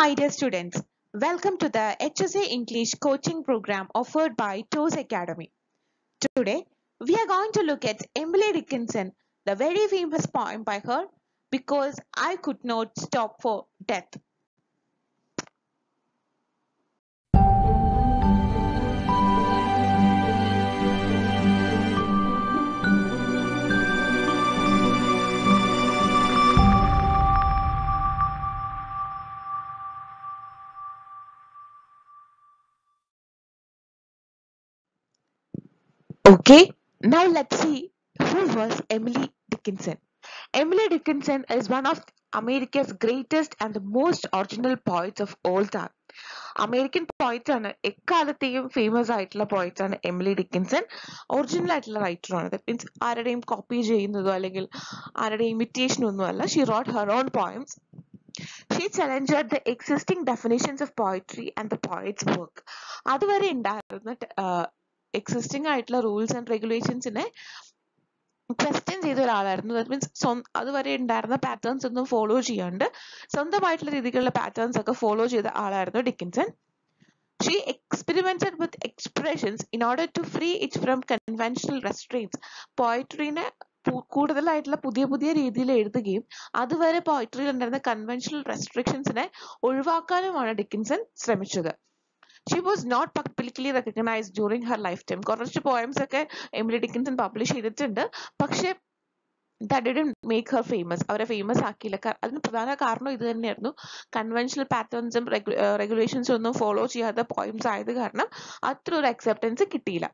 my dear students. Welcome to the HSA English coaching program offered by TOES Academy. Today, we are going to look at Emily Dickinson, the very famous poem by her, Because I Could Not Stop for Death. Okay, now let's see who was Emily Dickinson. Emily Dickinson is one of America's greatest and the most original poets of all time. American poet ആണ് എക്കാലത്തെയും famous ആയിട്ടുള്ള poet ആണ് Emily Dickinson original ആയിട്ടുള്ള writer ആണ്. That means ആരുടെയും copy ചെയ്യുന്നതോ അല്ലെങ്കിൽ ആരുടെയും ഇമിറ്റേഷൻ ഒന്നും അല്ല. She wrote her own poems she challenged the existing definitions of poetry and the poets work അതുവരെ ഉണ്ടായിരുന്ന എക്സിസ്റ്റിംഗ് ആയിട്ടുള്ള റൂൾസ് ആൻഡ് റെഗുലേഷൻസിനെ ക്വസ്റ്റ്യൻ ചെയ്ത ഒരാളായിരുന്നു. ദാറ്റ് മീൻസ് അതുവരെ ഉണ്ടായിരുന്ന പാറ്റേൺസ് ഒന്നും ഫോളോ ചെയ്യാണ്ട് സ്വന്തമായിട്ടുള്ള രീതിയിലുള്ള പാറ്റേൺസ് ഒക്കെ ഫോളോ ചെയ്ത ആളായിരുന്നു Dickinson she experimented with expressions in order to free it from conventional restraints പോയട്രീനെ കൂടുതലായിട്ടുള്ള പുതിയ പുതിയ രീതിയിൽ എഴുതുകയും അതുവരെ പോയട്രിയിൽ ഉണ്ടായിരുന്ന കൺവെൻഷണൽ റെസ്ട്രിക്ഷൻസിനെ ഒഴിവാക്കാനുമാണ് ഡിക്കിൻസൺ ശ്രമിച്ചത്. She was not publicly recognised during her life time കുറച്ച് പോയംസ് ഒക്കെ എമിലി ഡിക്കിൻസൺ പബ്ലിഷ് ചെയ്തിട്ടുണ്ട്. പക്ഷേ that didn't make her famous അവരെ ഫേമസ് ആക്കിയില്ല. അതിന് പ്രധാന കാരണം ഇത് തന്നെയായിരുന്നു. കൺവെൻഷണൽ പാറ്റേൺസും റെഗുലേഷൻസും ഒന്നും ഫോളോ ചെയ്യാത്ത പോയിംസ് ആയത് കാരണം അത്ര ഒരു അക്സെപ്റ്റൻസ് കിട്ടിയില്ല.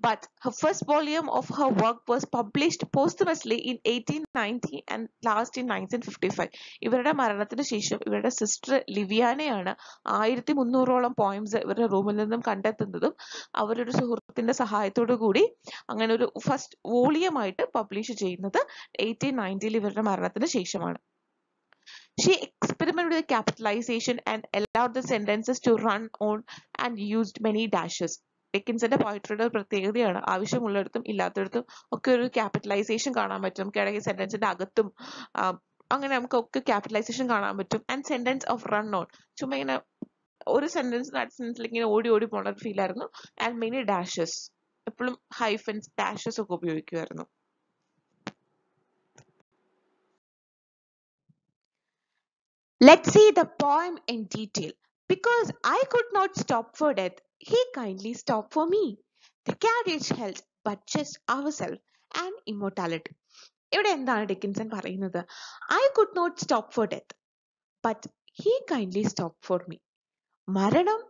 But her first volume of her work was published posthumously in 1890 and last in 1955. ഇവരുടെ മരണത്തിന് ശേഷം ഇവരുടെ സിസ്റ്റർ Liviana, ആയിരത്തി മുന്നൂറോളം പോയിംസ് ഇവരുടെ റൂമിൽ നിന്നും കണ്ടെത്തുന്നതും അവരുടെ സുഹൃത്തിന്റെ സഹായത്തോടു കൂടി അങ്ങനെ first volume aayittu publish publish ചെയ്യുന്നത് എയ്റ്റീൻ നയന്റിയിൽ ഇവരുടെ മരണത്തിന് ശേഷമാണ് She experimented with capitalization and allowed the sentences to run on and used many dashes. ഡിക്കിൻസിന്റെ പോയിട്രിയുടെ പ്രത്യേകതയാണ്. ആവശ്യമുള്ളിടത്തും ഇല്ലാത്തടത്തും ഒക്കെ ഒരു ക്യാപിറ്റലൈസേഷൻ കാണാൻ പറ്റും. കിടക്കി സെന്റൻസിന്റെ അകത്തും അങ്ങനെ നമുക്ക് ഒക്കെ ക്യാപിറ്റലൈസേഷൻ കാണാൻ പറ്റും. And sentence of run on ചുമ്മാ ഇങ്ങനെ ഒരു സെന്റൻസ് അടുത്ത സെന്റൻസിൽ ഇങ്ങനെ ഓടി ഓടി പോണ ഒരു ഫീൽ ആയിരുന്നു. ആൻഡ് മെനി ഡാഷസ് എപ്പോഴും ഹൈഫൻസ് ഡാഷസ് ഒക്കെ ഉപയോഗിക്കുമായിരുന്നു Let's see the poem in detail. Because I could not stop for death, he kindly stopped for me. The carriage held but just ourselves and immortality. ഇവിടെ എന്താണ് Dickinson പറയുന്നത്? I could not stop for death but he kindly stop for me മരണം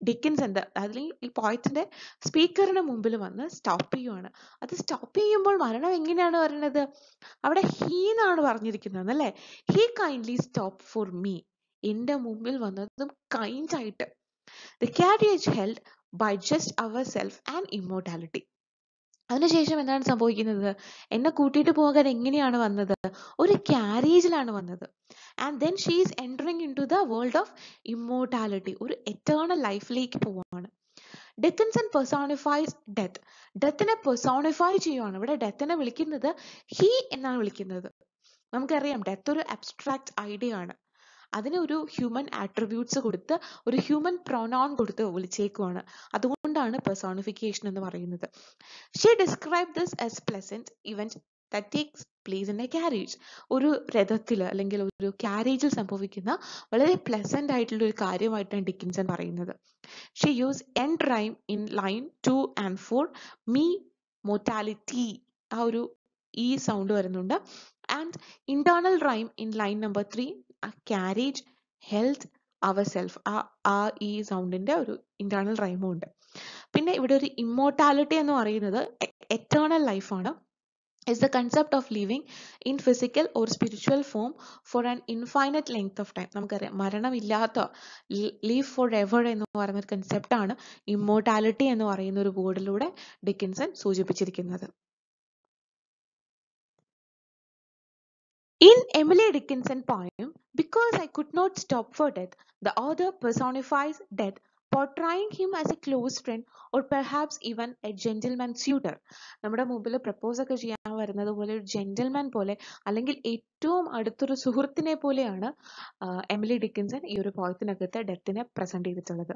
ഡിക്കിൻസന്റെ അല്ലെങ്കിൽ ഈ പോയിന്റിന്റെ സ്പീക്കറിന് മുമ്പിൽ വന്ന് സ്റ്റോപ്പ് ചെയ്യുവാണ്. അത് സ്റ്റോപ്പ് ചെയ്യുമ്പോൾ മരണം എങ്ങനെയാണ് പറയുന്നത്? അവിടെ ഹീ എന്നാണ് പറഞ്ഞിരിക്കുന്നത് അല്ലേ he kindly stop for me എന്റെ മുമ്പിൽ വന്നതും കൈൻഡ് ആയിട്ട്. The carriage held by just our self and immortality അതിനുശേഷം എന്താണ് സംഭവിക്കുന്നത്? എന്നെ കൂട്ടിയിട്ട് പോകാൻ എങ്ങനെയാണ് വന്നത്? ഒരു ക്യാരേജിലാണ് വന്നത്. And then she is entering into the world of immortality ഒരു എറ്റേണൽ ലൈഫിലേക്ക് പോവാണ്. ഡെക്കൻസൺ പെർസോണിഫൈസ് ഡെത്ത് ഡെത്തിനെ പെർസോണിഫൈ ചെയ്യുവാണ്. ഇവിടെ ഡെത്തിനെ വിളിക്കുന്നത് ഹീ എന്നാണ് വിളിക്കുന്നത്. നമുക്കറിയാം ഡെത്ത് ഒരു അബ്സ്ട്രാക്ട് ഐഡിയ ആണ്. അതിന് ഒരു ഹ്യൂമൻ ആട്രിബ്യൂട്ട്സ് കൊടുത്ത് ഒരു ഹ്യൂമൻ പ്രൊനൗൺ കൊടുത്ത് വിളിച്ചേക്കുവാണ്. അതുകൊണ്ടാണ് പെർസോണിഫിക്കേഷൻ എന്ന് പറയുന്നത്. She describe this as pleasant event that takes place in a carriage ഒരു രഥത്തിൽ അല്ലെങ്കിൽ ഒരു ക്യാരേജിൽ സംഭവിക്കുന്ന വളരെ പ്ലസന്റ് ആയിട്ടുള്ള ഒരു കാര്യമായിട്ടാണ് ഡിക്കിൻസൺ പറയുന്നത്. She use an rhyme in line two and four me mortality ആ ഒരു ഈ സൗണ്ട് വരുന്നുണ്ട്. And internal rhyme in line number three carriage health our self ആ ആ ഈ സൗണ്ടിന്റെ ഒരു ഇന്റേണൽ റൈമും ഉണ്ട്. പിന്നെ ഇവിടെ ഒരു ഇമ്മോർട്ടാലിറ്റി എന്ന് പറയുന്നത് എറ്റേണൽ ലൈഫാണ് is the concept of living in physical or spiritual form for an infinite length of time നമുക്കറിയാം മരണമില്ലാത്ത ലീവ് ഫോർ എവർ എന്ന് പറയുന്ന ഒരു കൺസെപ്റ്റാണ് ഇമ്മോർട്ടാലിറ്റി എന്ന് പറയുന്ന ഒരു വേർഡിലൂടെ ഡിക്കിൻസൺ സൂചിപ്പിച്ചിരിക്കുന്നത്. In Emily Dickinson poem, Because I Could Not Stop for Death, the author personifies death portraying him as a close friend or perhaps even a gentleman suitor നമ്മുടെ മുമ്പിൽ പ്രപ്പോസ് ഒക്കെ ചെയ്യാൻ വരുന്നത് പോലെ ഒരു ജെന്റിൽമാൻ പോലെ അല്ലെങ്കിൽ ഏറ്റവും അടുത്തൊരു സുഹൃത്തിനെ പോലെയാണ് ആഹ് എമിലി ഡിക്കിൻസൺ ഈ ഒരു പോയത്തിനകത്ത് ഡെത്തിനെ പ്രസന്റ് ചെയ്തിട്ടുള്ളത്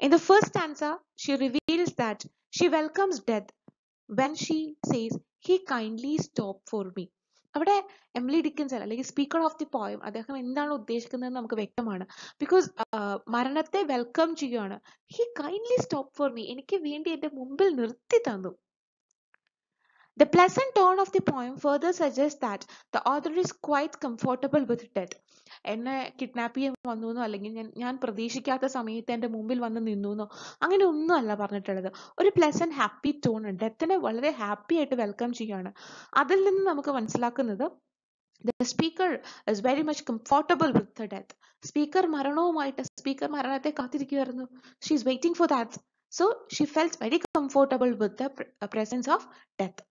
In the first stanza, she reveals that she welcomes death when she says, He kindly stopped for me. അവിടെ എംലി ഡിക്കൻസൺ അല്ലെങ്കിൽ സ്പീക്കർ ഓഫ് ദി പോയം അദ്ദേഹം എന്താണ് ഉദ്ദേശിക്കുന്നത് നമുക്ക് വ്യക്തമാണ്. ബിക്കോസ് മരണത്തെ വെൽക്കം ചെയ്യുകയാണ് he kindly stop for me എനിക്ക് വേണ്ടി എന്റെ മുമ്പിൽ നിർത്തി തന്നു. The pleasant tone of the poem further suggests that the author is quite comfortable with death. എന്നെ കിഡ്നാപ്പ് ചെയ്യാൻ വന്നു എന്നോ അല്ലെങ്കിൽ ഞാൻ ഞാൻ പ്രതീക്ഷിക്കാത്ത സമയത്ത് എന്റെ മുമ്പിൽ വന്ന് നിന്നു എന്നോ അങ്ങനെ ഒന്നും അല്ല പറഞ്ഞിട്ടുള്ളത്. ഒരു പ്ലസന്റ് ഹാപ്പി ടോൺ ഉണ്ട്. ഡെത്തിനെ വളരെ ഹാപ്പി ആയിട്ട് വെൽക്കം ചെയ്യുകയാണ് അതിൽ നിന്ന് നമുക്ക് മനസ്സിലാക്കുന്നത് the speaker is very much comfortable with the death speaker മരണവുമായിട്ട് speaker മരണത്തെ കാത്തിരിക്കുകയായിരുന്നു she is waiting for that so she felt very comfortable with the presence of death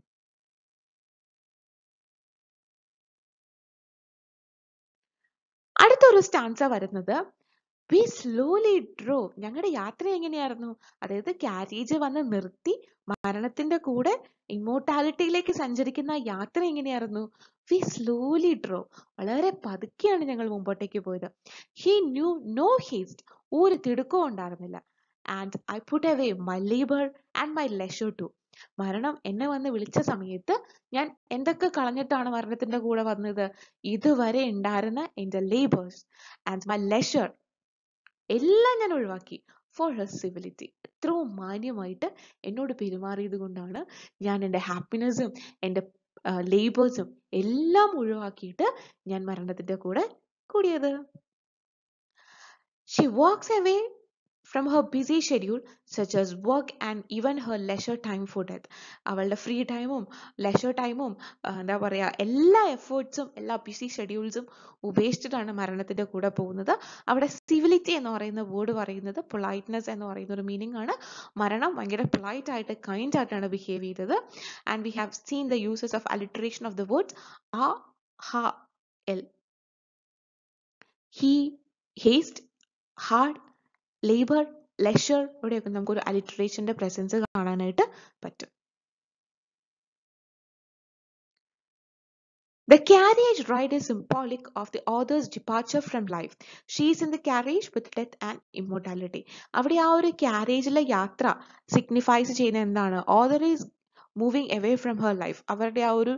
അടുത്തൊരു സ്റ്റാൻസ വരുന്നത്. വി സ്ലോലി ഡ്രോ ഞങ്ങളുടെ യാത്ര എങ്ങനെയായിരുന്നു? അതായത് കാരേജ് വന്ന് നിർത്തി മരണത്തിന്റെ കൂടെ ഇമ്മോർട്ടാലിറ്റിയിലേക്ക് സഞ്ചരിക്കുന്ന യാത്ര എങ്ങനെയായിരുന്നു? വി സ്ലോലി ഡ്രോ വളരെ പതുക്കെയാണ് ഞങ്ങൾ മുമ്പോട്ടേക്ക് പോയത്. ഹി ന്യൂ നോ ഹേസ്റ്റ് ഒരു തിടുക്കവും ഉണ്ടായിരുന്നില്ല. And I put away my labour and my leisure too മരണം എന്നെ വന്ന് വിളിച്ച സമയത്ത് ഞാൻ എന്തൊക്കെ കളഞ്ഞിട്ടാണ് മരണത്തിന്റെ കൂടെ വന്നത്? ഇതുവരെ ഉണ്ടായിരുന്ന എന്റെ ലേബേഴ്സ് ആൻഡ് മൈ ലെഷർ എല്ലാം ഞാൻ ഒഴിവാക്കി ഫോർ ഹർ സിവിലിറ്റി എത്രയും മാന്യമായിട്ട് എന്നോട് പെരുമാറിയത് കൊണ്ടാണ് ഞാൻ എന്റെ ഹാപ്പിനെസ്സും എന്റെ ലേബേഴ്സും എല്ലാം ഒഴിവാക്കിയിട്ട് ഞാൻ മരണത്തിന്റെ കൂടെ കൂടിയത്. She walks away from her busy schedule such as work and even her leisure time for death അവളുടെ ഫ്രീ ടൈമും ലെഷർ ടൈമും എന്താ പറയുക എല്ലാ എഫേർട്സും എല്ലാ ബിസി ഷെഡ്യൂൾസും ഉപേക്ഷിച്ചിട്ടാണ് മരണത്തിന്റെ കൂടെ പോകുന്നത്. അവിടെ സിവിലിറ്റി എന്ന് പറയുന്ന വേർഡ് പറയുന്നത് പൊളൈറ്റ്നെസ് എന്ന് പറയുന്ന ഒരു മീനിങ് ആണ്. മരണം ഭയങ്കര പൊളൈറ്റ് ആയിട്ട് കൈൻഡ് ആയിട്ടാണ് ബിഹേവ് ചെയ്തത്. And we have seen the uses of alliteration of the words ആ ഹ L he haste hard labour leisure ഇവിടെയൊക്കെ നമുക്ക് ഒരു അലിട്രേഷന്റെ പ്രസൻസ് കാണാനായിട്ട് പറ്റും The carriage ride is symbolic of the author's departure from life. She is in the carriage with death and immortality. അവിടെ ആ ഒരു carriageലെ യാത്ര സിഗ്നിഫൈസ് ചെയ്യുന്ന എന്താണ് author is moving away from her life അവരുടെ ആ ഒരു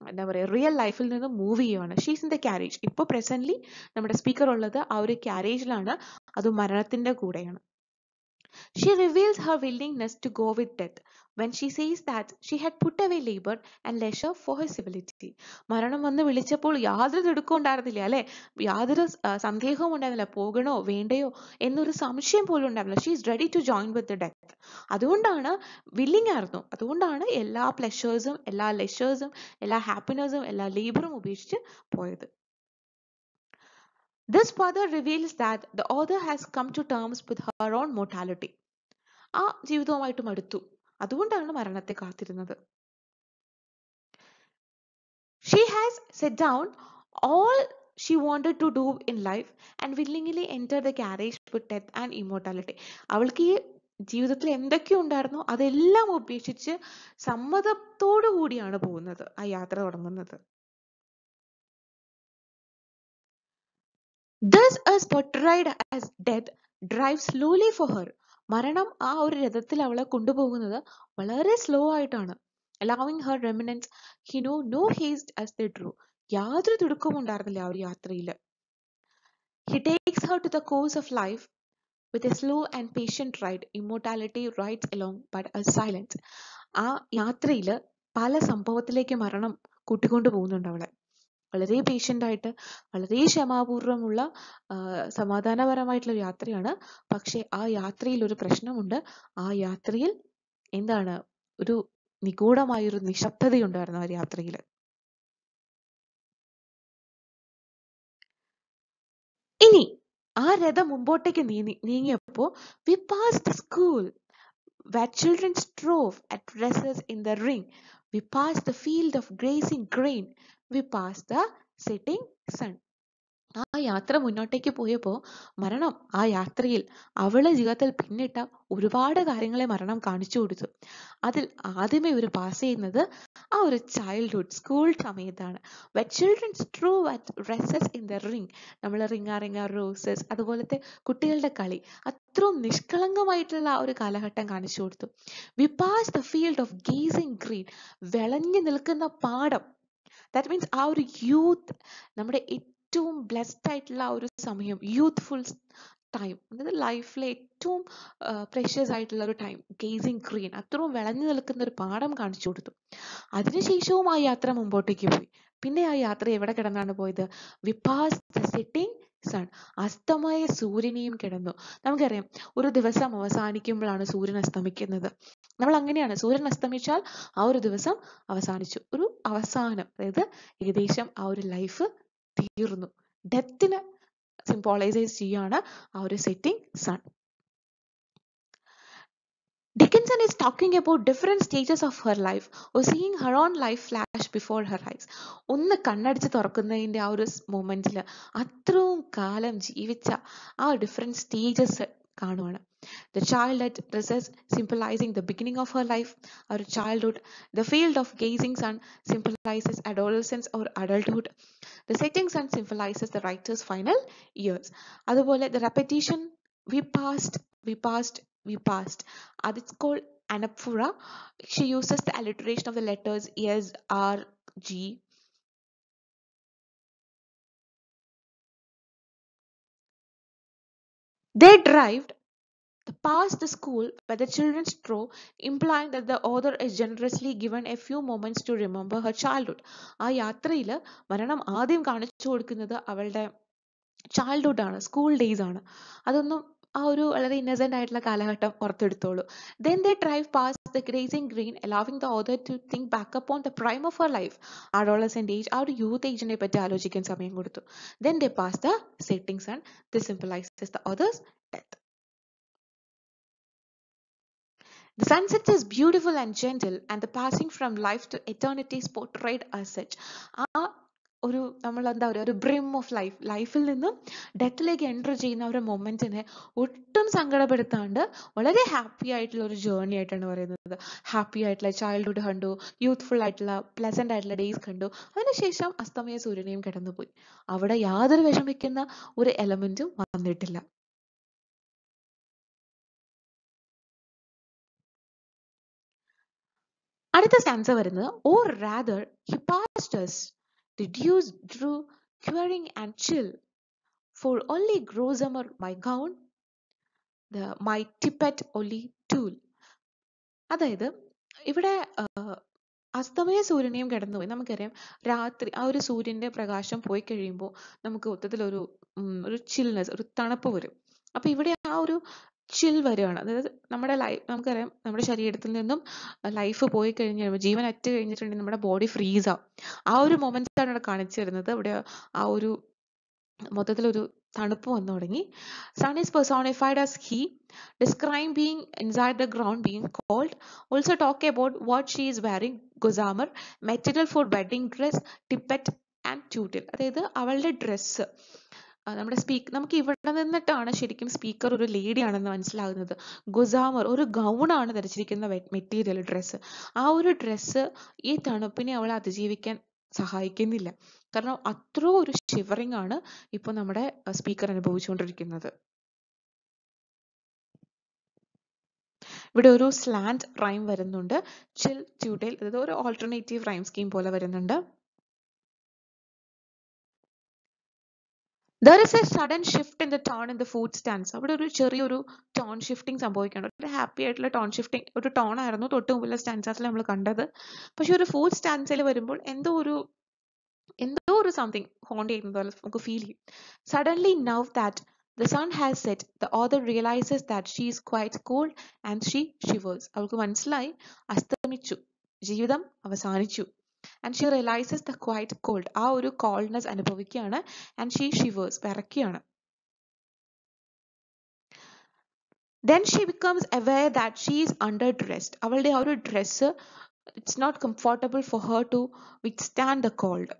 എന്താ പറയുക റിയൽ ലൈഫിൽ നിന്ന് മൂവ് ചെയ്യുവാണ്. ഷീസ് ഇൻ ദ ക്യാരേജ് ഇപ്പോൾ പ്രസന്റ്ലി നമ്മുടെ സ്പീക്കർ ഉള്ളത് ആ ഒരു ക്യാരേജിലാണ് അത് മരണത്തിന്റെ കൂടെയാണ്. She reveals her willingness to go with death. When she says that she had put away labor and leisure for her civility. മരണം വന്ന് വിളിച്ചപ്പോൾ യാതൊരു തിടുക്കവും ഉണ്ടായിരുന്നില്ല അല്ലെ? യാതൊരു സന്ദേഹവും ഉണ്ടായിരുന്നില്ല. പോകണോ വേണ്ടയോ എന്നൊരു സംശയം പോലും ഉണ്ടായിരുന്നില്ല. She is ready to join with death അതുകൊണ്ടാണ് വില്ലിംഗ് ആയിരുന്നു. അതുകൊണ്ടാണ് എല്ലാ പ്ലഷേഴ്സും എല്ലാ ലെഷേഴ്സും എല്ലാ ഹാപ്പിനെസ്സും എല്ലാ ലേബറും ഉപേക്ഷിച്ച് പോയത്. This further reveals that the author has come to terms with her own mortality. ആ ജീവിതവുമായിട്ട് മടുത്തു. അതുകൊണ്ടാണ് മരണത്തെ കാത്തിരുന്നത്. She has set down all she wanted to do in life and willingly enter the carriage with death and immortality അവൾക്ക് ഈ ജീവിതത്തിൽ എന്തൊക്കെ ഉണ്ടായിരുന്നോ അതെല്ലാം ഉപേക്ഷിച്ച് സമ്മതത്തോടു കൂടിയാണ് പോകുന്നത് ആ യാത്ര തുടങ്ങുന്നത്. Drives slowly for her. മരണം ആ ഒരു രഥത്തിൽ അവളെ കൊണ്ടുപോകുന്നത് വളരെ സ്ലോ ആയിട്ടാണ്. Allowing her reminisce he no no haste as the true യാതൊരു തിടുക്കവും ഉണ്ടായിരുന്നില്ല ആ ഒരു യാത്രയിൽ he takes her to the course of life with a slow and patient ride immortality rides along but a silence ആ യാത്രയിൽ പല സംഭവത്തിലേക്ക് മരണം കൂട്ടിക്കൊണ്ടു പോകുന്നുണ്ട് അവളെ. വളരെ പേഷ്യന്റ് ആയിട്ട് വളരെ ക്ഷമാപൂർവമുള്ള സമാധാനപരമായിട്ടുള്ള യാത്രയാണ്. പക്ഷേ ആ യാത്രയിൽ ഒരു പ്രശ്നമുണ്ട്. ആ യാത്രയിൽ എന്താണ് ഒരു നിഗൂഢമായൊരു നിശബ്ദതയുണ്ടായിരുന്നു ആ യാത്രയിൽ. ഇനി ആ രഥം മുമ്പോട്ടേക്ക് നീങ്ങി നീങ്ങിയപ്പോ we passed school where children strove at in in the ring. We passed the field of grazing grain. We passed the setting sun. ആ യാത്ര മുന്നോട്ടേക്ക് പോയപ്പോൾ മരണം ആ യാത്രയിൽ അവളെ ജീവിതത്തിൽ പിന്നിട്ട ഒരുപാട് കാര്യങ്ങളെ മരണം കാണിച്ചു കൊടുത്തു അതിൽ ആദ്യമേ ഒരു പാസ് ചെയ്യുന്നത് ആ ഒരു ചൈൽഡ്ഹുഡ് സ്കൂൾ സമയത്താണ് children's true at in the ring നമ്മൾ റിങ്ങാ റിങ്ങാ റോസസ് അതുപോലത്തെ കുട്ടികളുടെ കളി അത്രയും നിഷ്കളങ്കമായിട്ടുള്ള ഒരു കാലഘട്ടം കാണിച്ചു കൊടുത്തു. We pass the field of gazing green വിളഞ്ഞു നിൽക്കുന്ന പാടം. ദാറ്റ് മീൻസ് ആ ഒരു യൂത്ത് നമ്മുടെ ഏറ്റവും ബ്ലെസ്ഡ് ആയിട്ടുള്ള ഒരു സമയം യൂത്ത്ഫുൾ ടൈം അതായത് ലൈഫിലെ ഏറ്റവും പ്രഷ്യസ് ആയിട്ടുള്ള ഒരു ടൈം ഗേസിങ് ഗ്രീൻ അത്രയും വിളഞ്ഞു നിൽക്കുന്ന ഒരു പാടം കാണിച്ചു കൊടുത്തു. അതിനുശേഷവും ആ യാത്ര മുമ്പോട്ടേക്ക് പോയി. പിന്നെ ആ യാത്ര എവിടെ കിടന്നാണ് പോയത്? ദ സെറ്റിംഗ് സൺ അസ്തമായ സൂര്യനെയും കിടന്നു. നമുക്കറിയാം ഒരു ദിവസം അവസാനിക്കുമ്പോഴാണ് സൂര്യൻ അസ്തമിക്കുന്നത്. നമ്മൾ അങ്ങനെയാണ്. സൂര്യൻ അസ്തമിച്ചാൽ ആ ഒരു ദിവസം അവസാനിച്ചു. ഒരു അവസാനം അതായത് ഏകദേശം ആ ഒരു ലൈഫ് തീർന്നു. ഡെത്തിനെ സിംബോളൈസൈസ് ചെയ്യാണ് ആ ഒരു setting sun Dickinson is talking about different stages of her life or seeing her own life flash before her eyes. ഒന്ന് കണ്ണടിച്ച് തുറക്കുന്നതിന്റെ ആ ഒരു മൊമെന്റിൽ അത്രയും കാലം ജീവിച്ച ആ ഡിഫറെന്റ് സ്റ്റേജസ് കാണുവാണ് The child at recess symbolizing the beginning of her life, or childhood. The field of gazing sun symbolizes adolescence or adulthood. The setting sun symbolizes the writer's final years. അതുപോലെ the repetition we passed, we passed, we passed. അത് it's called anaphora. She uses the alliteration of the letters S, R, G. They derived the past the school where the children stroll, implying that the author is generously given a few moments to remember her childhood. ആ യാത്രയിൽ മരണം ആദ്യം കാണിച്ചു കൊടുക്കുന്നത് അവളുടെ childhood ആണ് school days ആണ് അതൊന്നും ആ ഒരു വളരെ ഇന്നസെന്റ് ആയിട്ടുള്ള കാലഘട്ടം ഓർത്തെടുത്തോളൂ then they drive past the grazing green allowing the other to think back upon the prime of our life adolescent age ആ ഒരു യൂത്ത് ഏജിനെ പറ്റി ആലോചിക്കാൻ സമയം കൊടുത്തു. Then they pass the setting sun the symbolises the author's death The sunset is beautiful and gentle, and the passing from life to eternity is portrayed as such. ആ ഒരു നമ്മൾ എന്താ പറയുക ഒരു ബ്രിം ഓഫ് ലൈഫ് ലൈഫിൽ നിന്നും ഡെത്തിലേക്ക് enter ചെയ്യുന്ന ഒരു മൊമെന്റിനെ ഒട്ടും സങ്കടപ്പെടുത്താണ്ട് വളരെ ഹാപ്പി ആയിട്ടുള്ള ഒരു ജേർണി ആയിട്ടാണ് പറയുന്നത്. ഹാപ്പി ആയിട്ടുള്ള ചൈൽഡ്ഹുഡ് കണ്ടു യൂത്ത്ഫുൾ ആയിട്ടുള്ള പ്ലസന്റ് ആയിട്ടുള്ള ഡേയ്സ് കണ്ടു. അതിനുശേഷം അസ്തമയ സൂര്യനെയും കടന്നുപോയി. അവിടെ യാതൊരു വിഷമിക്കുന്ന ഒരു എലമെന്റും വന്നിട്ടില്ല. അടുത്ത സ്റ്റാൻസ വരുന്നത് or rather he the through curing and chill. For only gossamer my gown, the, my tippet only tool. അതായത് ഇവിടെ അസ്തമയ സൂര്യനെയും കിടന്നുപോയി നമുക്കറിയാം രാത്രി ആ ഒരു സൂര്യന്റെ പ്രകാശം പോയി കഴിയുമ്പോൾ നമുക്ക് മൊത്തത്തിൽ ഒരു ഒരു ചിൽനെസ് ഒരു തണുപ്പ് വരും അപ്പൊ ഇവിടെ ആ ഒരു ചിൽ വരികയാണ് അതായത് നമ്മുടെ ലൈഫ് നമുക്കറിയാം നമ്മുടെ ശരീരത്തിൽ നിന്നും ലൈഫ് പോയി കഴിഞ്ഞ് ജീവൻ അറ്റ് കഴിഞ്ഞിട്ടുണ്ടെങ്കിൽ നമ്മുടെ ബോഡി ഫ്രീസ് ആവും. ആ ഒരു മൊമെന്റ്സ് ആണ് ഇവിടെ കാണിച്ചു തരുന്നത്. ഇവിടെ ആ ഒരു മൊത്തത്തിലൊരു തണുപ്പ് വന്നു തുടങ്ങി. Sun is personified as he describe being inside the ground being cold also talk about what she is wearing gossamer material for wedding dress tippet and tulle അതായത് അവളുടെ ഡ്രസ്സ് നമ്മുടെ സ്പീക്ക് നമുക്ക് ഇവിടെ നിന്നിട്ടാണ് ശരിക്കും സ്പീക്കർ ഒരു ലേഡി ആണെന്ന് മനസ്സിലാകുന്നത്. ഗുസാമർ ഒരു ഗൗണാണ് ധരിച്ചിരിക്കുന്ന മെറ്റീരിയൽ ഡ്രസ്സ് ആ ഒരു ഡ്രസ്സ് ഈ തണുപ്പിനെ അവൾ അതിജീവിക്കാൻ സഹായിക്കുന്നില്ല. കാരണം അത്ര ഒരു ഷിവറിംഗ് ആണ് ഇപ്പൊ നമ്മുടെ സ്പീക്കർ അനുഭവിച്ചുകൊണ്ടിരിക്കുന്നത്. ഇവിടെ ഒരു സ്ലാൻഡ് റൈം വരുന്നുണ്ട്. ചിൽ ട്യൂട്ടേൽ അതായത് ഒരു ഓൾട്ടർനേറ്റീവ് റൈം സ്കീം പോലെ വരുന്നുണ്ട്. There is a sudden shift in the tone in the fourth stanza അവിടെ ഒരു ചെറിയൊരു ടോൺ ഷിഫ്റ്റിംഗ് സംഭവിക്കുന്നുണ്ട്. ഒരു ഹാപ്പി ആയിട്ടുള്ള ടോൺ ഷിഫ്റ്റിംഗ് ഒരു ടോൺ ആയിരുന്നു തൊട്ട് മുമ്പുള്ള സ്റ്റാൻസാസിൽ നമ്മൾ കണ്ടത്. പക്ഷെ ഒരു ഫുഡ് സ്റ്റാൻസിൽ വരുമ്പോൾ എന്തോ ഒരു എന്തോ ഒരു സംതിങ് ഹോണ്ട് ചെയ്യുന്നത് പോലെ നമുക്ക് ഫീൽ ചെയ്യും. Suddenly now that the sun has set the author realises that she is quite cold and she shivers അവൾക്ക് മനസ്സിലായി അസ്തമിച്ചു. ജീവിതം അവസാനിച്ചു. And she realises the quite cold ആ ഒരു കോൾഡ്നെസ് അനുഭവിക്കുകയാണ്. And she shivers വിറയ്ക്കുകയാണ്. Then she becomes aware that she is underdressed അവളുടെ ആ ഒരു dress it's not comfortable for her to withstand the cold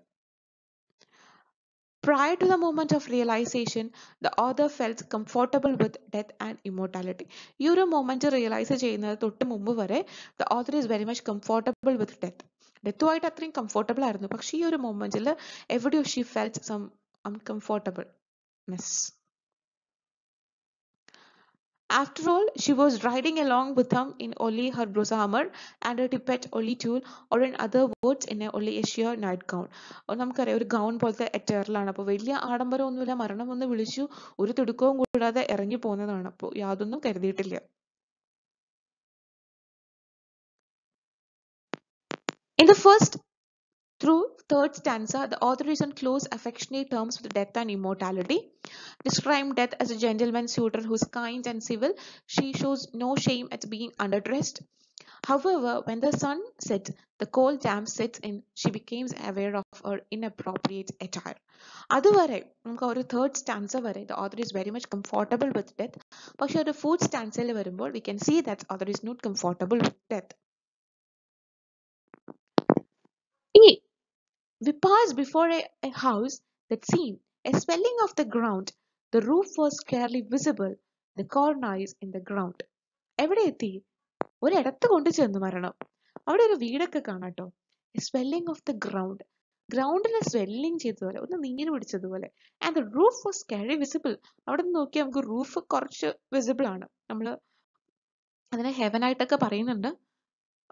Prior to the moment of realization, the author felt comfortable with death and immortality. ഈ ഒരു moment realise ചെയ്യുന്നത് തൊട്ട് മുമ്പ് വരെ the author is very much comfortable with death ഡെത്തുമായിട്ട് അത്രയും comfortable ആയിരുന്നു. പക്ഷെ ഈ ഒരു മൊമെന്റിൽ എവിടെയോ she felt some uncomfortableness after all she was riding along with him in only her Brosa and and tippet only tool, or in other words, in a only sheer gown gown. നമുക്കറിയാം ഒരു gown പോലത്തെ എറ്റേറിലാണ് അപ്പോൾ വലിയ ആഡംബരമൊന്നുമില്ല മരണം ഒന്ന് വിളിച്ചു ഒരു തിടുക്കവും കൂടാതെ ഇറങ്ങി പോകുന്നതാണ്. അപ്പോൾ യാതൊന്നും കരുതിയിട്ടില്ല. In the first through third stanza, the author is on close affectionate terms with death and immortality. Describing death as a gentleman suitor who is kind and civil, she shows no shame at being underdressed. However, when the sun sets, the cold damp sets in, she becomes aware of her inappropriate attire. അതുവരെ നമുക്ക് ഒരു third stanza വരെ the author is very much comfortable with death പക്ഷെ ഒരു fourth സ്റ്റാൻസയിൽ വരുമ്പോൾ we can see that author is not comfortable with death ഇനി We passed before a, a house that seemed a swelling of the ground. The roof was clearly visible, the cornice in. എവിടെ എത്തി? ഒരിടത്ത് കൊണ്ടു ചെന്ന് മരണം. അവിടെ ഒരു വീടൊക്കെ കാണാട്ടോ സ്വെല്ലിംഗ് ഓഫ് ദ ഗ്രൗണ്ട് ഗ്രൗണ്ടിനെ സ്വെല്ലിംഗ് ചെയ്തതുപോലെ ഒന്ന് നീര് പിടിച്ചതുപോലെ. And the roof was Carrie visible അവിടെ നിന്ന് നോക്കിയാൽ നമുക്ക് റൂഫ് കുറച്ച് വിസിബിൾ ആണ്. നമ്മൾ അതിനെ ഹെവൻ ആയിട്ടൊക്കെ പറയുന്നുണ്ട്.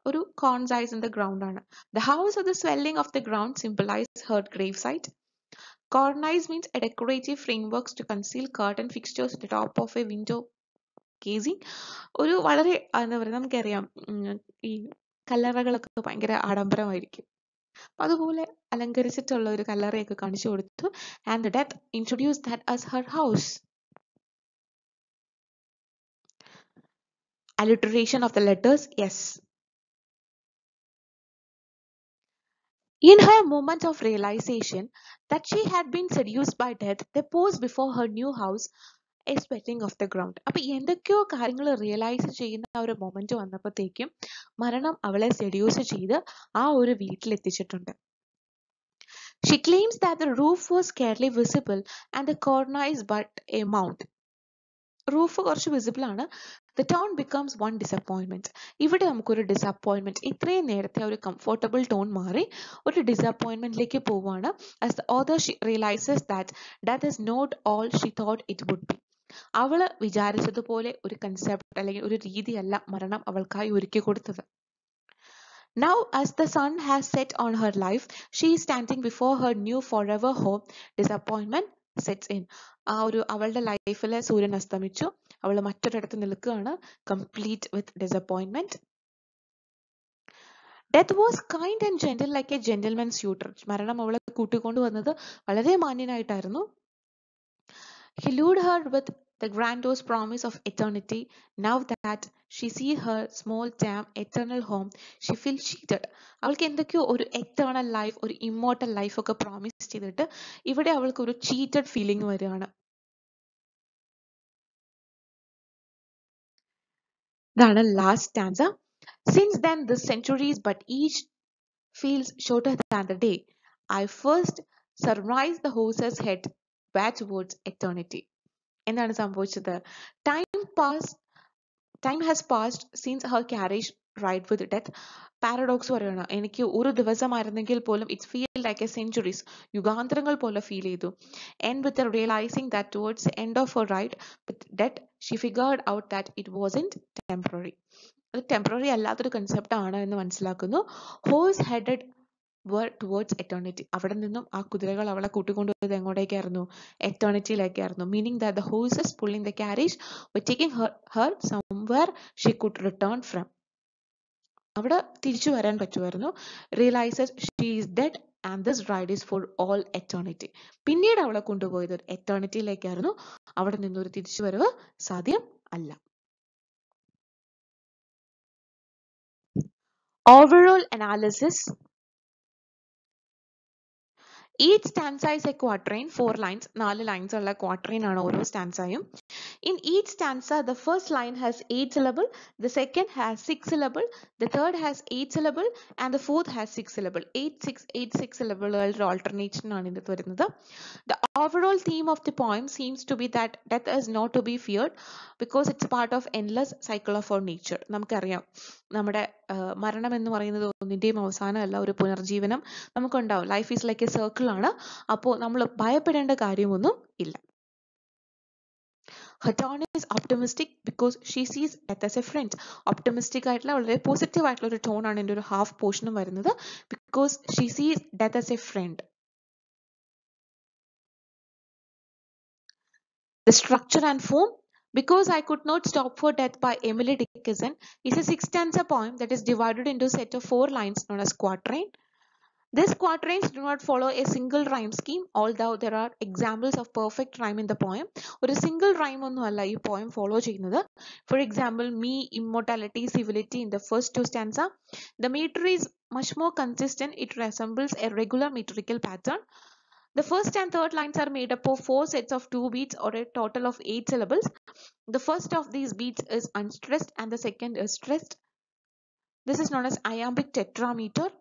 ഒരു കോൺസൈസ് ഇൻ ദ ഗ്രൗണ്ട് ആണ്. The house of the swelling of the ground symbolise her grave site cornice means a decorative frameworks to conceal curtain fixtures the top of a window casing ഒരു വളരെ എന്താ പറയുക നമുക്കറിയാം ഈ കല്ലറകളൊക്കെ ഭയങ്കര ആഡംബരമായിരിക്കും. അതുപോലെ അലങ്കരിച്ചിട്ടുള്ള ഒരു കല്ലറയൊക്കെ കാണിച്ചു കൊടുത്തു. And the death introduce that as her house alliteration of the letters yes. In her moment of realisation that she had been seduced by death they pause before her new house a sweating of the ground. അപ്പൊ എന്തൊക്കെയോ കാര്യങ്ങൾ realise ചെയ്യുന്ന ആ ഒരു moment വന്നപ്പോഴത്തേക്കും മരണം അവളെ seduce ചെയ്ത് ആ ഒരു വീട്ടിൽ എത്തിച്ചിട്ടുണ്ട്. She claims that the roof was കെയർലി visible and the cornice but a mound roof കുറച്ച് വിസിബിൾ ആണ്. The tone becomes one disappointment ഇവിടെ നമുക്കൊരു ഡിസപ്പോയിൻമെന്റ് ഇത്രയും നേരത്തെ ഒരു കംഫർട്ടബിൾ ടോൺ മാറി ഒരു ഡിസപ്പോയിൻമെന്റിലേക്ക് പോവുകയാണ് as the author she realises that that is not all she thought it would be അവൾ വിചാരിച്ചതുപോലെ ഒരു കൺസെപ്റ്റ് അല്ലെങ്കിൽ ഒരു രീതിയല്ല മരണം അവൾക്കായി ഒരുക്കി കൊടുത്തത്. Now, as the sun has set on her life, she is standing before her new forever home. Disappointment sets in ആ ഒരു അവളുടെ ലൈഫിൽ സൂര്യൻ അസ്തമിച്ചു. അവൾ മറ്റൊരിടത്ത് നിൽക്കുകയാണ്. Complete with disappointment death was kind and gentle like a gentlemen suitor മരണം അവളെ കൂട്ടിക്കൊണ്ടു വന്നത് വളരെ മാന്യനായിട്ടായിരുന്നു. He lured her with the grandiose promise of eternity. Now that she see her small damn eternal home, she feels cheated. അവൾക്ക് എന്തൊക്കെയോ ഒരു eternal life ഒരു immortal life ഒക്കെ പ്രോമിസ് ചെയ്തിട്ട് ഇവിടെ അവൾക്ക് ഒരു ചീറ്റഡ് ഫീലിംഗ് വരികയാണ് ഇതാണ് last stanza since then the centuries but each feels shorter than the day I first surmised the horses heads bat words eternity എന്താണ് സംഭവിച്ചത്? Time pass time has passed since her carriage ride with death paradox പറയണം. എനിക്ക് ഒരു ദിവസമായിരുന്നെങ്കിൽ പോലും it's feel like a centuries യുഗാന്തരങ്ങൾ പോലെ feel ചെയ്തു. And with realising that towards end of her ride with death she figured out that it was in temporary അത് temporary അല്ലാത്തൊരു concept ആണ് എന്ന് മനസ്സിലാക്കുന്നു. ഹോസ് ഹെഡഡ് were എറ്റേണിറ്റി അവിടെ നിന്നും ആ കുതിരകൾ അവളെ കൂട്ടിക്കൊണ്ടുപോയത് എങ്ങോട്ടേക്കായിരുന്നു? എറ്റേണിറ്റിയിലേക്കായിരുന്നു meaning that the horses pulling the carriage were her her her somewhere she could return അവിടെ തിരിച്ചു വരാൻ പറ്റുമായിരുന്നു. Realises she is dead and this ride is for all eternity പിന്നീട് അവളെ കൊണ്ടുപോയത് ഒരു എറ്റേണിറ്റിയിലേക്കായിരുന്നു അവിടെ നിന്നൊരു തിരിച്ചുവരവ് സാധ്യം അല്ല. Overall analysis each stanza is a quatrain four lines നാല് ലൈൻസ് ഉള്ള ക്വാട്രൈൻ ആണ് ഓരോ സ്റ്റാൻസയും in each stanza the first line has eight syllable the second has six syllable the third has eight syllable and the fourth has six syllable eight six eight six സിലബിളുകളുടെ alternation ആണ് ഇത് വരുന്നത്. The overall theme of the poem seems to be that death is not to be feared because it's part of endless cycle of our nature നമുക്കറിയാം. നമ്മുടെ മരണം എന്ന് പറയുന്നത് ഒന്നിന്റെയും അവസാനമല്ല ഒരു പുനർജീവനം നമുക്കുണ്ടാവും. Life is like a circle ആണ്. അപ്പോൾ നമ്മൾ ഭയപ്പെടേണ്ട കാര്യമൊന്നും ഇല്ല. ഹട്ടോൺ is optimistic because she sees death as a friend optimistic ആയിട്ടുള്ള വളരെ പോസിറ്റീവ് ആയിട്ടുള്ള ഒരു ടോൺ ആണ് എന്റെ ഒരു ഹാഫ് പോർഷനും വരുന്നത്. Because she sees death as a friend The structure and form Because I Could Not Stop for Death by Emily Dickinson is a six stanza poem that is divided into a set of four lines known as quatrain. These quatrains do not follow a single rhyme scheme, although there are examples of perfect rhyme in the poem. ഒരു single rhyme ഒന്നുമല്ല ഈ poem follow ചെയ്യുന്നത് for example me immortality civility in the first two stanza the metre is much more consistent it resembles a regular metrical pattern. The first and third lines are made up of four sets of two beats or a total of eight syllables. The first of these beats is unstressed and the second is stressed. This is known as iambic tetrameter.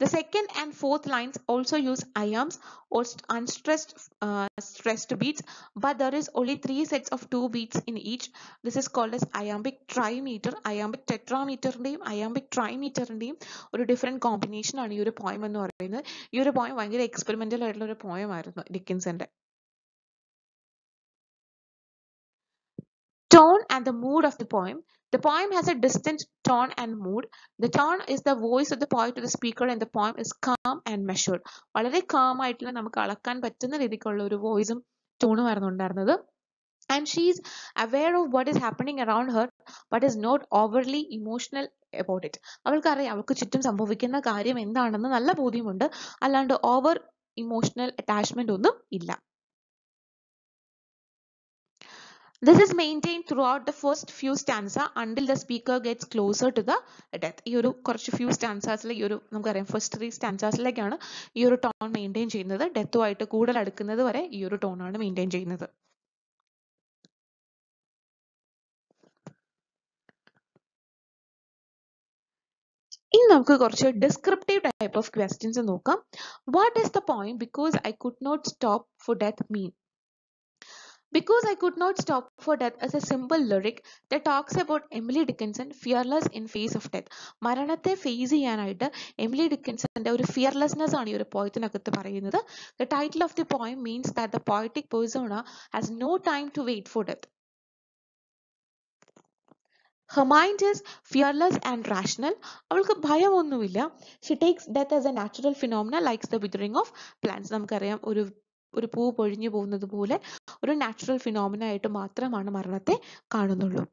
The second and fourth lines also use iambs or unstressed uh, stressed beats, but there is only three sets of two beats in each. This is called as iambic trimeter. Iambic tetrameterന്റെയും iambic trimeterന്റെയും ഒരു different combination ആണ് ഈ ഒരു poem എന്ന് പറയുന്നത് ഈ ഒരു പോയം ഭയങ്കര എക്സ്പെരിമെന്റൽ ആയിട്ടുള്ള Tone and the mood of the poem. The poem has a distinct tone and mood. The tone is the voice of the poet to the speaker and the poem is calm and measured. വളരെ calm ആയിട്ടുള്ള നമുക്ക് അളക്കാൻ പറ്റുന്ന രീതിക്കുള്ള ഒരു വോയിസും ടോണും ആയിരുന്നു ഉണ്ടായിരുന്നത് and she is aware of what is happening around her but is not overly emotional about it അവൾക്കറിയാം അവൾക്ക് ചുറ്റും സംഭവിക്കുന്ന കാര്യം എന്താണെന്ന് നല്ല ബോധ്യമുണ്ട് അല്ലാണ്ട് ഓവർ ഇമോഷണൽ അറ്റാച്ച്മെന്റ് ഒന്നും ഇല്ല This is maintained throughout the first few stanza until the speaker gets closer to the death. ഈ ഒരു കുറച്ച് ഫ്യൂ സ്റ്റാൻസാസിലെ ഈ ഒരു നമുക്കറിയാം ഫസ്റ്റ് ത്രീ സ്റ്റാൻസാസിലേക്കാണ് ഈ ഒരു ടോൺ മെയിന്റെയിൻ ചെയ്യുന്നത്. ഡെത്തുമായിട്ട് കൂടുതൽ അടുക്കുന്നത് വരെ ഈ ഒരു ടോൺ ആണ് മെയിന്റെയിൻ ചെയ്യുന്നത്. ഇനി നമുക്ക് കുറച്ച് ഡിസ്ക്രിപ്റ്റീവ് ടൈപ്പ് ഓഫ് ക്വസ്റ്റ്യൻസ് നോക്കാം. What is the point because I could not stop for death mean Because I Could Not Stop for Death is a simple lyric that talks about Emily Dickinson fearless in face of death. മരണത്തെ face ചെയ്യാനായിട്ട് Emily ഡിക്കൻസന്റെ ഒരു fearlessness ആണ് ഈ ഒരു പോയത്തിനകത്ത് പറയുന്നത്. The title of the poem means that the poetic persona has no time to wait for death her mind is fearless and rational അവൾക്ക് ഭയമൊന്നുമില്ല. She takes death as a natural phenomena likes the withering of plants നമുക്കറിയാം ഒരു ഒരു പൂ പൊഴിഞ്ഞു പോകുന്നത് പോലെ ഒരു natural phenomena ആയിട്ട് മാത്രമാണ് മരണത്തെ കാണുന്നുള്ളൂ.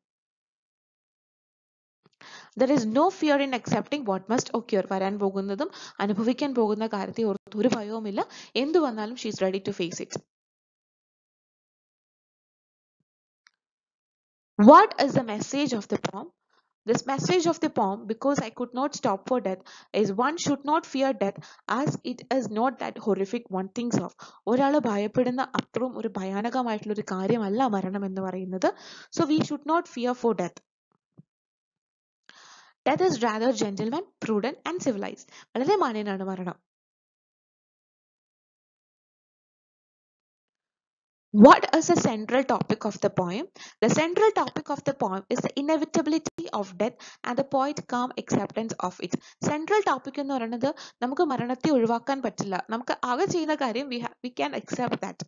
There is no fear in accepting what must occur വരാൻ പോകുന്നതും അനുഭവിക്കാൻ പോകുന്ന കാര്യത്തെ ഓർത്ത് ഒരു ഭയവുമില്ല. എന്തു വന്നാലും she's ready to face it what is the message of the poem? This message of the poem, because I could not stop for death, is one should not fear death as it is not that horrific one thinks of. ഒരാൾ ഭയപ്പെടുന്ന അത്രയും ഒരു ഭയാനകമായിട്ടുള്ള ഒരു കാര്യമല്ല മരണം എന്ന് പറയുന്നത് so we should not fear for death death is rather gentleman prudent and civilised വളരെ മാന്യനാണ് മരണം What is the central topic of the poem? The central topic of the poem is the inevitability of death and the poet calm acceptance of it. Central topic എന്ന് പറയുന്നത് നമുക്ക് മരണത്തെ ഒഴിവാക്കാൻ പറ്റില്ല നമുക്ക് ആകെ ചെയ്യുന്ന കാര്യം we, we can accept that.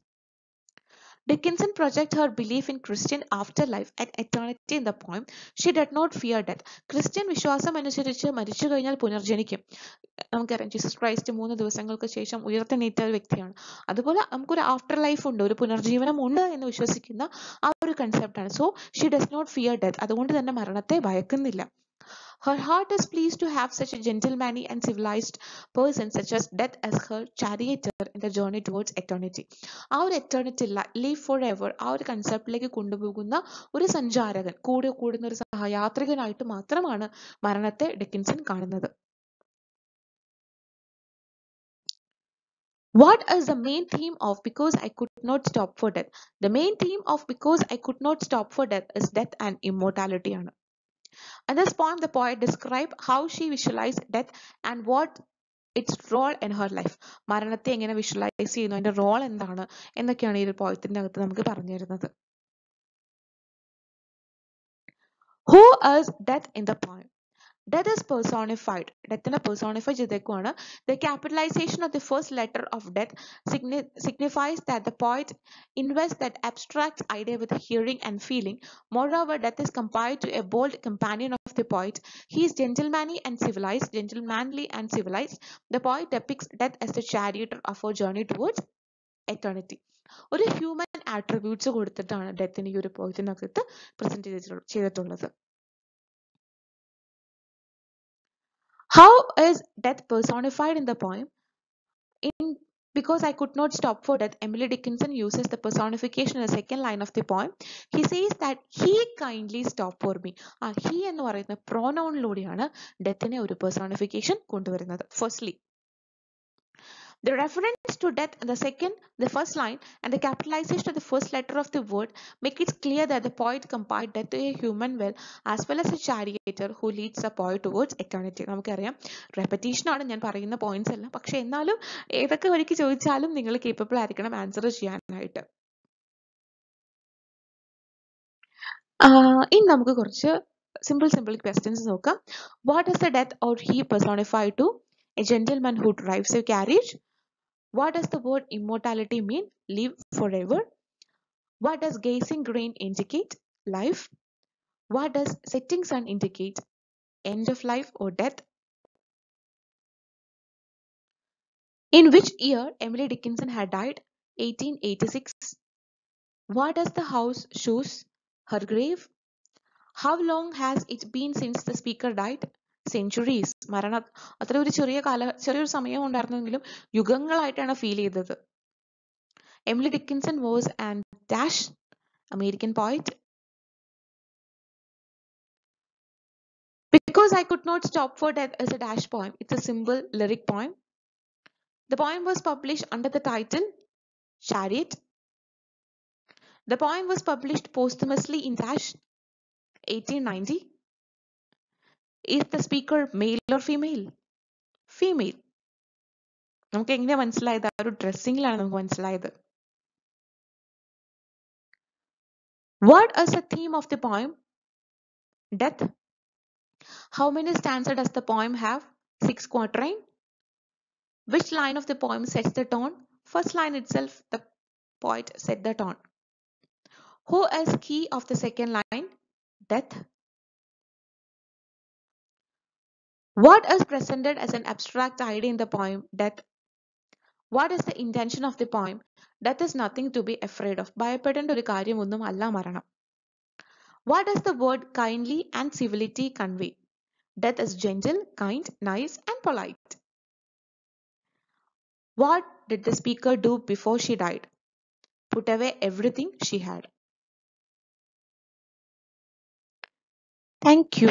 Dickinson projects her belief in Christian afterlife and eternity in the poem. She did not fear death. Christian വിശ്വാസം അനുസരിച്ച് മരിച്ചു കഴിഞ്ഞാൽ പുനർജനിക്കും. നമുക്കറിയാം ജീസസ് ക്രൈസ്റ്റ് മൂന്ന് ദിവസങ്ങൾക്ക് ശേഷം ഉയർത്തെണീറ്റ ഒരു വ്യക്തിയാണ്. അതുപോലെ നമുക്കൊരു ആഫ്റ്റർ ലൈഫ് ഉണ്ട് ഒരു പുനർജീവനം ഉണ്ട് എന്ന് വിശ്വസിക്കുന്ന ആ ഒരു കൺസെപ്റ്റാണ് so she does not fear death അതുകൊണ്ട് തന്നെ മരണത്തെ ഭയക്കുന്നില്ല. Her heart is pleased to have such a gentlemanly and civilized person such as death as her charioteer in the journey towards eternity. Our eternity eternity forever. Our concept like ഒരു കൺസെപ്റ്റിലേക്ക് കൊണ്ടുപോകുന്ന ഒരു സഞ്ചാരകൻ കൂടെ കൂടുന്ന ഒരു സഹയാത്രികനായിട്ട് മാത്രമാണ് മരണത്തെ Dickinson What is the main theme of Because I Could Not Stop for Death? The main theme of Because I Could Not Stop for Death is death and immortality. ആണ്. In this point, the poet described how she visualized death and what its role in her life. മരണത്തെ എങ്ങനെ visualise ചെയ്യുന്നു അതിന്റെ role എന്താണ് എന്നൊക്കെയാണ് ഈ ഒരു പോയത്തിന്റെ അകത്ത് നമുക്ക് പറഞ്ഞു തരുന്നത് who is death in the poem? Death is personified. ഡെത്തിനെ personify ചെയ്തേക്കുവാണ് the capitalisation of the first letter of death signifies that the poet invests that abstract idea with hearing and feeling. Moreover, death is compared to a bold companion of the poet. He is gentlemanly and civilized, gentlemanly and civilized. The poet depicts death as the charioteer of our journey towards eternity. ഒരു human attributes കൊടുത്തിട്ടാണ് ഡെത്തിന് ഈ ഒരു പോയത്തിനകത്ത് present ചെയ്തിട്ടുള്ളത് How is death personified in the poem? In Because I Could Not Stop for Death, Emily Dickinson uses the personification in the second line of the poem. He says that he kindly stop for me. ആ he എന്ന് പറയുന്ന പ്രോനൗണിലൂടെയാണ് oru personification kondu കൊണ്ടുവരുന്നത് firstly The reference to death in the second, the first line, and the capitalization of the first letter of the word make it clear that the poet compared death to a human will as well as a charioteer who leads a poet towards eternity. നമുക്കറിയാം repetition aanu ഞാൻ പറയുന്ന points എല്ലാം പക്ഷെ എന്നാലും ഏതൊക്കെ വഴിക്ക് ചോദിച്ചാലും നിങ്ങൾ കേപ്പബിൾ ആയിരിക്കണം ആൻസർ ചെയ്യാനായിട്ട് ഇനി നമുക്ക് കുറച്ച് സിമ്പിൾ സിമ്പിൾ ക്വസ്റ്റ്യൻസ് നോക്കാം what is the death or he personify to a gentleman who drives a carriage What does the word immortality mean? Live forever. What does gazing green indicate? Life. What does setting sun indicate? End of life or death? In which year Emily Dickinson had died? 1886. What does the house shows? Her grave. How long has it been since the speaker died? Centuries മരണ അത്ര ഒരു ചെറിയ കാല ചെറിയൊരു സമയം ഉണ്ടായിരുന്നെങ്കിലും യുഗങ്ങളായിട്ടാണ് feel ചെയ്തത് Emily Dickinson was and dash American poet Because I could not stop for death is a dash poem. It's a simple lyric poem. The poem was published under the title Chariot. The poem was published posthumously in dash 1890. Is the speaker male or female? Female. നമുക്ക് എങ്ങനെ മനസ്സിലായത് ആ ഒരു ഡ്രസ്സിങ്ങിലാണ് നമുക്ക് മനസ്സിലായത് what is the theme of the poem? Death. How many stanzas does the poem have? Six quatrain. Which line of the poem sets the tone? First line itself, the poet set the tone. Who is key of the second line? Death. What is presented as an abstract idea in the poem? Death. What is the intention of the poem? Death is nothing to be afraid of. ഭയപ്പെടേണ്ട ഒരു കാര്യമൊന്നും അല്ല മരണം. What does the word kindly and civility convey? Death is gentle, kind, nice, and polite. What did the speaker do before she died? Put away everything she had. Thank you.